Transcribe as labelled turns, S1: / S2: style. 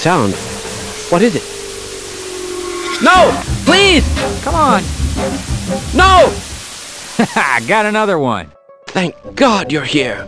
S1: Sound. What is it? No! Please!
S2: Come on.
S1: No!
S2: Got another one.
S1: Thank God you're here.